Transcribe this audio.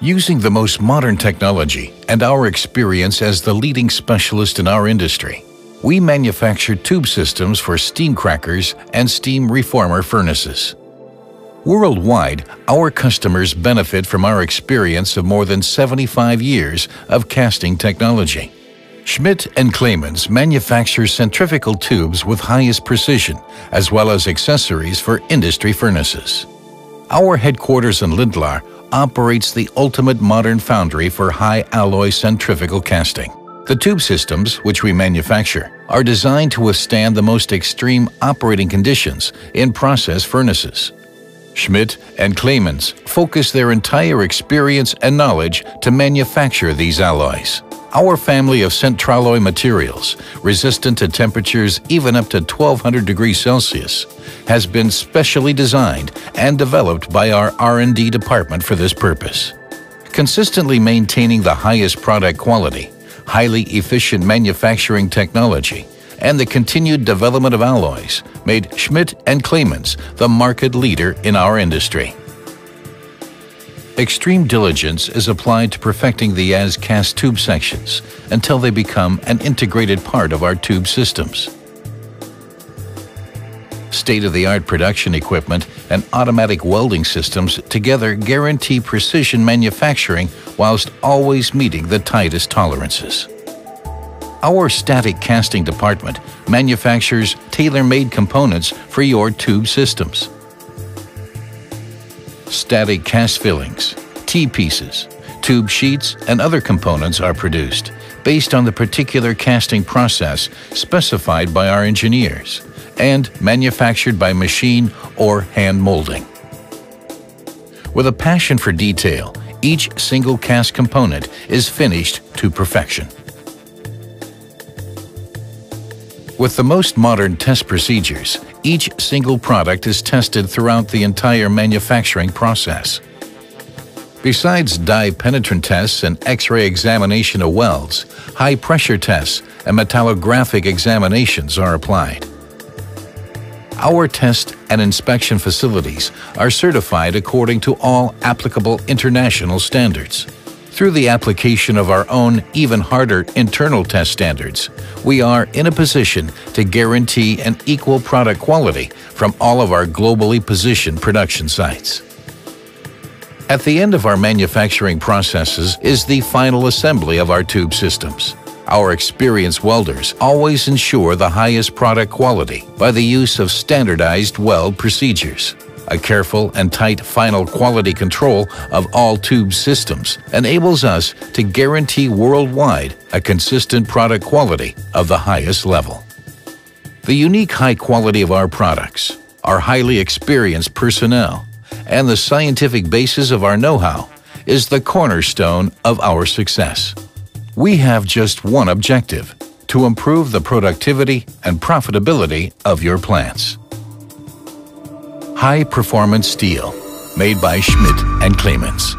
Using the most modern technology and our experience as the leading specialist in our industry, we manufacture tube systems for steam crackers and steam reformer furnaces. Worldwide, our customers benefit from our experience of more than 75 years of casting technology. Schmidt and Clemens manufactures centrifugal tubes with highest precision, as well as accessories for industry furnaces. Our headquarters in Lindlar operates the ultimate modern foundry for high alloy centrifugal casting. The tube systems, which we manufacture, are designed to withstand the most extreme operating conditions in process furnaces. Schmidt and Clemens focus their entire experience and knowledge to manufacture these alloys. Our family of Centralloy materials, resistant to temperatures even up to 1200 degrees Celsius, has been specially designed and developed by our R&D department for this purpose. Consistently maintaining the highest product quality, highly efficient manufacturing technology, and the continued development of alloys made Schmidt and Clemens the market leader in our industry. Extreme diligence is applied to perfecting the as-cast tube sections until they become an integrated part of our tube systems. State-of-the-art production equipment and automatic welding systems together guarantee precision manufacturing whilst always meeting the tightest tolerances. Our static casting department manufactures tailor-made components for your tube systems static cast fillings, T-pieces, tube sheets, and other components are produced based on the particular casting process specified by our engineers and manufactured by machine or hand molding. With a passion for detail, each single cast component is finished to perfection. With the most modern test procedures, each single product is tested throughout the entire manufacturing process. Besides dye penetrant tests and X-ray examination of welds, high-pressure tests and metallographic examinations are applied. Our test and inspection facilities are certified according to all applicable international standards. Through the application of our own, even harder internal test standards, we are in a position to guarantee an equal product quality from all of our globally positioned production sites. At the end of our manufacturing processes is the final assembly of our tube systems. Our experienced welders always ensure the highest product quality by the use of standardized weld procedures. A careful and tight final quality control of all tube systems enables us to guarantee worldwide a consistent product quality of the highest level. The unique high quality of our products, our highly experienced personnel, and the scientific basis of our know-how is the cornerstone of our success. We have just one objective, to improve the productivity and profitability of your plants high performance steel made by Schmidt and Clemens.